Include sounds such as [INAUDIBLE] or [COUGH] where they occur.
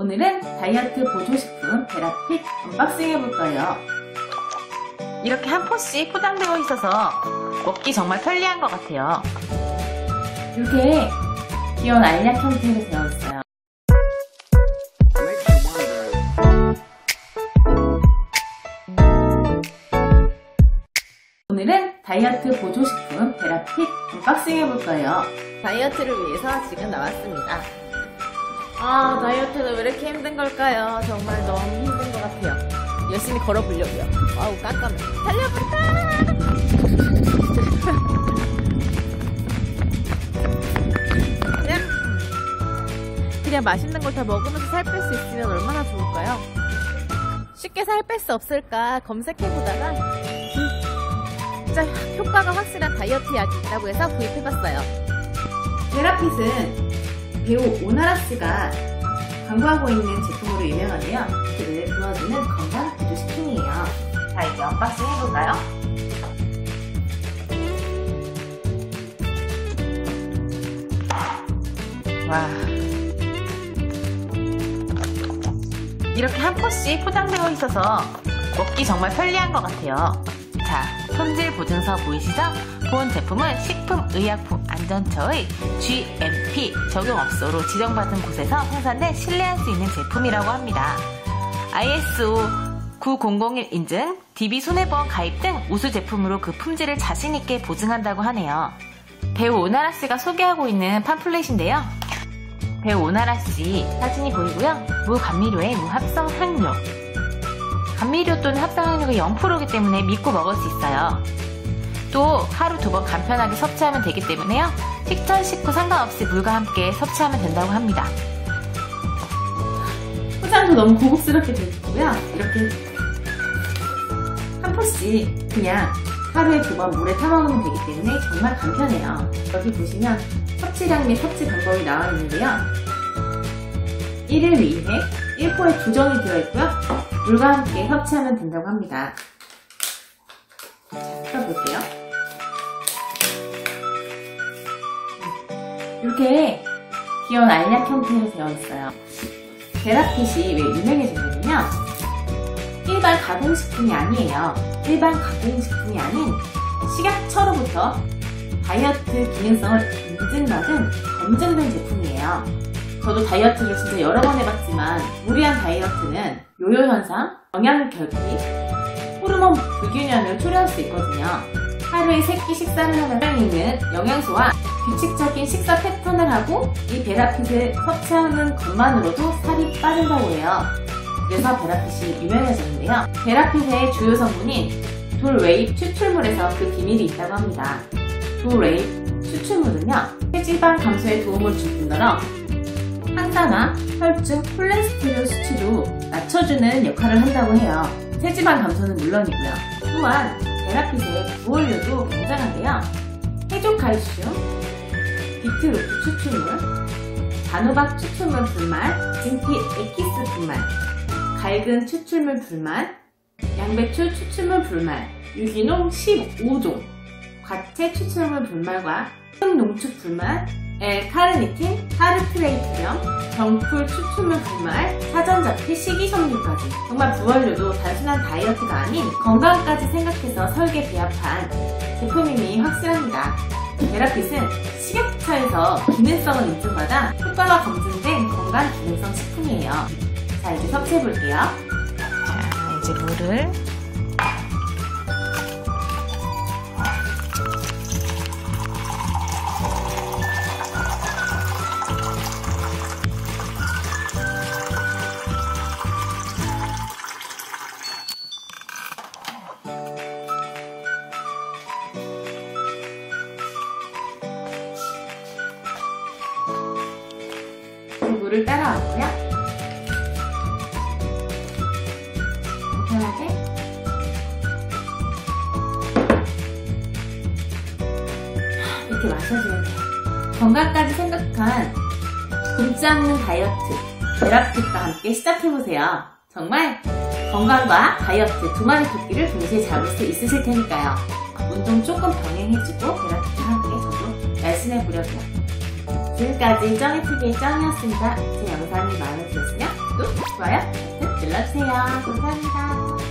오늘은 다이어트 보조식품 베라핏 unboxing 해볼 거예요. 이렇게 한 포씩 포장되어 있어서 먹기 정말 편리한 것 같아요. 이렇게 귀여운 알약 형태로 되어 있어요. 오늘은 다이어트 보조식품 베라핏 unboxing 해볼 거예요. 다이어트를 위해서 지금 나왔습니다. 아, 다이어트는 왜 이렇게 힘든 걸까요? 정말 너무 힘든 것 같아요. 열심히 걸어보려고요. 아우, 깜깜해. 달려본다! 그냥, [LAUGHS] 그냥 맛있는 걸 다 먹으면서 살 뺄 수 있으면 얼마나 좋을까요? 쉽게 살 뺄 수 없을까 검색해보다가 진짜 효과가 확실한 다이어트 약이 있다고 해서 구입해봤어요. 베라핏은 배우 오나라 씨가 광고하고 있는 제품으로 유명한데요. 그를 도와주는 건강 보조식품이에요. 자, 이제 unboxing 해볼까요? 와. 이렇게 한 포씩 포장되어 있어서 먹기 정말 편리한 것 같아요. 자, 품질 보증서 보이시죠? 본 제품은 식품의약품 안전처의 GMP 적용업소로 지정받은 곳에서 생산된 신뢰할 수 있는 제품이라고 합니다. ISO 9001 인증, DB 손해보험 가입 등 우수 제품으로 그 품질을 자신있게 보증한다고 하네요. 배우 오나라 씨가 소개하고 있는 팜플렛인데요. 배우 오나라 씨 사진이 보이고요. 무감미료의 무합성 향료. 감미료 또는 합성 향료가 0%이기 때문에 믿고 먹을 수 있어요. 또 하루 두 번 간편하게 섭취하면 되기 때문에요. 식전 식후 상관없이 물과 함께 섭취하면 된다고 합니다. 포장도 너무 고급스럽게 되어 있고요. 이렇게 한 포씩 그냥 하루에 두 번 물에 타먹으면 되기 때문에 정말 간편해요. 여기 보시면 섭취량 및 섭취 방법이 나와 있는데요. 1일 2회 1포에 두 정이 들어있고요. 물과 함께 섭취하면 된다고 합니다. 자, 풀어볼게요. 이렇게 귀여운 알약 형태로 되어 있어요. 베라핏이 왜 유명해졌냐면요. 일반 가공식품이 아니에요. 일반 가공식품이 아닌 식약처로부터 다이어트 기능성을 인증받은 검증된 제품이에요. 저도 다이어트를 진짜 여러 번 해봤지만 무리한 다이어트는 요요 현상, 영양 결핍, 호르몬 불균형을 초래할 수 있거든요. 하루에 세끼 식사를 하면 있는 영양소와 규칙적인 식사 패턴을 하고 이 베라핏을 섭취하는 것만으로도 살이 빠진다고 해요. 그래서 베라핏이 유명해졌는데요. 베라핏의 주요 성분인 돌외잎 추출물에서 그 비밀이 있다고 합니다. 돌외잎 추출물은요, 체지방 감소에 도움을 줄 뿐더러 항산화, 혈중, 콜레스테롤 수치도 낮춰주는 역할을 한다고 해요. 체지방 감소는 물론이고요. 또한 베라핏의 부원료도 굉장한데요. 해조칼슘, beetroot 추출물, 단호박 추출물 분말, 진피 에키스 분말, 갈근 추출물 분말, 양배추 추출물 분말, 유기농 15종, 과채 추출물 분말과 흑농축 L 카르니틴, 타르트레이트염, 정풀 추출물 분말, 사전잡히 식이섬유까지 정말 부원료도 단순한 다이어트가 아닌 건강까지 생각해서 설계 배합한 제품임이 확실합니다. 베라핏은 식약처에서 기능성을 인증받아 효과가 검증된 건강 기능성 식품이에요. 자 이제 섭취해 볼게요. 자, 이제 물을 물을 따라왔고요. 간편하게 이렇게 마셔주면 돼요. 건강까지 생각한 굶지 않는 다이어트 베라핏과 함께 시작해보세요. 정말 건강과 다이어트 두 마리 토끼를 동시에 잡을 수 있으실 테니까요. 운동 조금 병행해주고 베라핏과 함께 저도 날씬해 보려고요. 지금까지 쩡이TV의 쩡이었습니다. 제 영상이 마음에 드셨으면 구독, 좋아요 눌러주세요. 감사합니다.